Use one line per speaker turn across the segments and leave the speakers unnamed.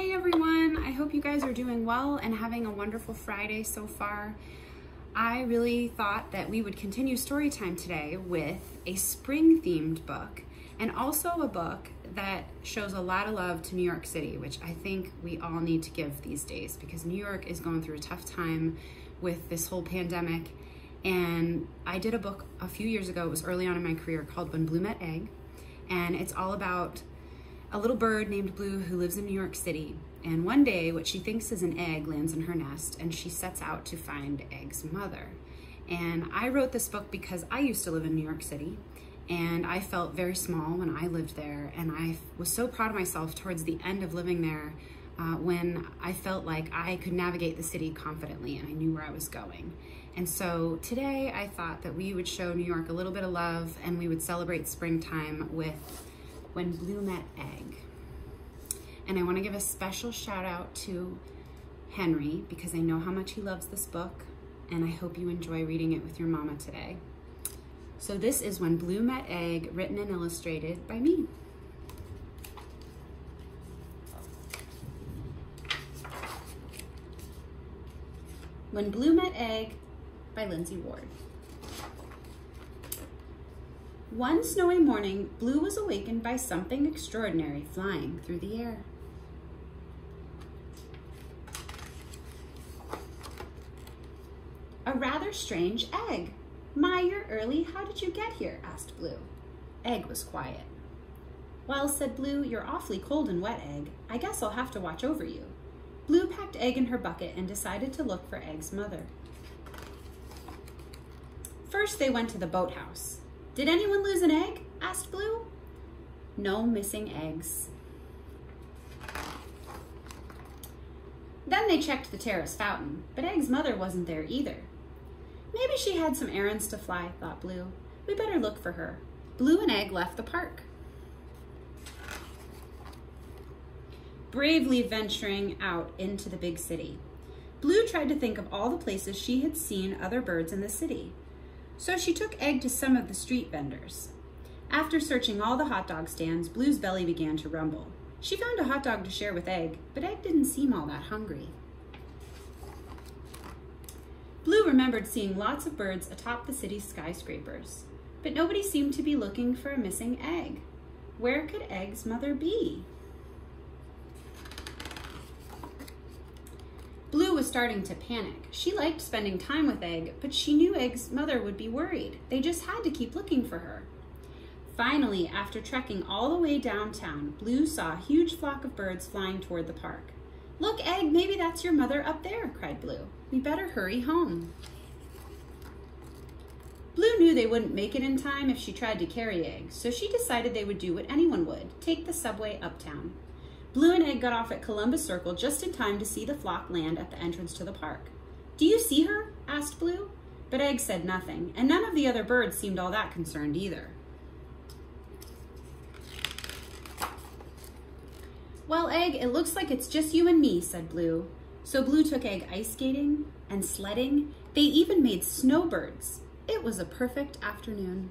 Hey everyone, I hope you guys are doing well and having a wonderful Friday so far. I really thought that we would continue story time today with a spring themed book and also a book that shows a lot of love to New York City, which I think we all need to give these days because New York is going through a tough time with this whole pandemic. And I did a book a few years ago, it was early on in my career, called When Blue Met Egg. And it's all about a little bird named Blue who lives in New York City. And one day, what she thinks is an egg lands in her nest, and she sets out to find Egg's mother. And I wrote this book because I used to live in New York City, and I felt very small when I lived there. And I was so proud of myself towards the end of living there uh, when I felt like I could navigate the city confidently and I knew where I was going. And so today I thought that we would show New York a little bit of love and we would celebrate springtime with When Blue Met Egg. And I want to give a special shout out to Henry because I know how much he loves this book and I hope you enjoy reading it with your mama today. So this is When Blue Met Egg, written and illustrated by me. When Blue Met Egg by Lindsay Ward. One snowy morning, Blue was awakened by something extraordinary flying through the air. A rather strange egg, my, you're early. How did you get here? asked Blue. Egg was quiet. Well, said Blue, you're awfully cold and wet, Egg. I guess I'll have to watch over you. Blue packed Egg in her bucket and decided to look for Egg's mother. First, they went to the boathouse. Did anyone lose an egg? asked Blue. No missing eggs. Then they checked the terrace fountain, but Egg's mother wasn't there either. Maybe she had some errands to fly, thought Blue. We better look for her. Blue and Egg left the park. Bravely venturing out into the big city. Blue tried to think of all the places she had seen other birds in the city. So she took Egg to some of the street vendors. After searching all the hot dog stands, Blue's belly began to rumble. She found a hot dog to share with Egg, but Egg didn't seem all that hungry. Blue remembered seeing lots of birds atop the city's skyscrapers, but nobody seemed to be looking for a missing egg. Where could Egg's mother be? Blue was starting to panic. She liked spending time with Egg, but she knew Egg's mother would be worried. They just had to keep looking for her. Finally, after trekking all the way downtown, Blue saw a huge flock of birds flying toward the park. Look, Egg, maybe that's your mother up there, cried Blue. We better hurry home. Blue knew they wouldn't make it in time if she tried to carry Egg, so she decided they would do what anyone would, take the subway uptown. Blue and Egg got off at Columbus Circle just in time to see the flock land at the entrance to the park. Do you see her? asked Blue. But Egg said nothing, and none of the other birds seemed all that concerned either. Well, Egg, it looks like it's just you and me, said Blue. So Blue took Egg ice skating and sledding. They even made snowbirds. It was a perfect afternoon.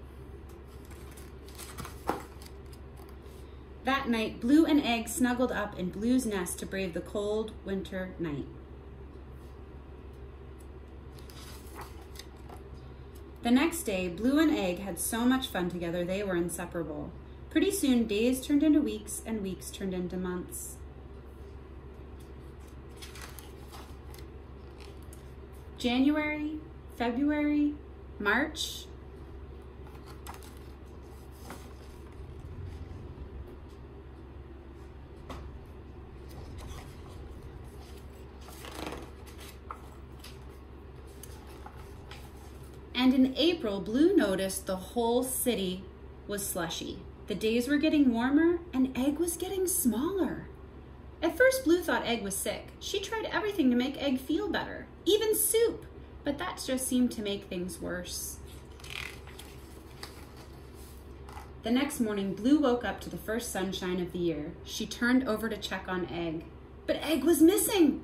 That night, Blue and Egg snuggled up in Blue's nest to brave the cold winter night. The next day, Blue and Egg had so much fun together they were inseparable. Pretty soon, days turned into weeks and weeks turned into months. January, February, March. And in April, Blue noticed the whole city was slushy. The days were getting warmer and Egg was getting smaller. At first, Blue thought Egg was sick. She tried everything to make Egg feel better, even soup, but that just seemed to make things worse. The next morning, Blue woke up to the first sunshine of the year. She turned over to check on Egg. But Egg was missing!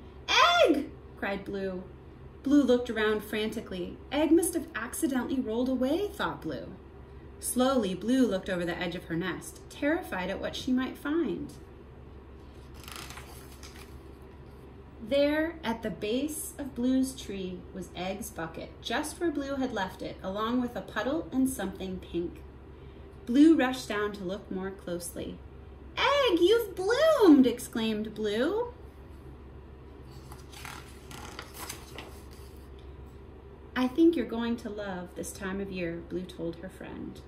Egg! cried Blue. Blue looked around frantically. Egg must have accidentally rolled away, thought Blue. Slowly, Blue looked over the edge of her nest, terrified at what she might find. There, at the base of Blue's tree, was Egg's bucket, just where Blue had left it, along with a puddle and something pink. Blue rushed down to look more closely. Egg, you've bloomed, exclaimed Blue. I think you're going to love this time of year, Blue told her friend.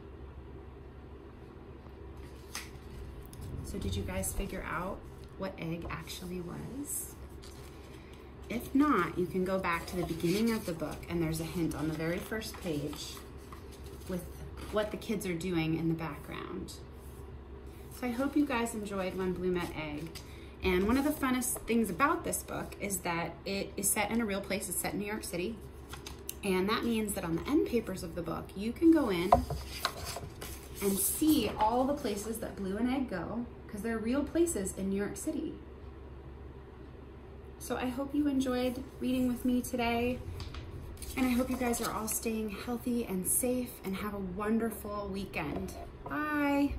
So did you guys figure out what egg actually was? If not, you can go back to the beginning of the book and there's a hint on the very first page with what the kids are doing in the background. So I hope you guys enjoyed When Blue Met Egg. And one of the funnest things about this book is that it is set in a real place. It's set in New York City. And that means that on the end papers of the book, you can go in and see all the places that Blue and Egg go because they're real places in New York City. So I hope you enjoyed reading with me today. And I hope you guys are all staying healthy and safe and have a wonderful weekend. Bye.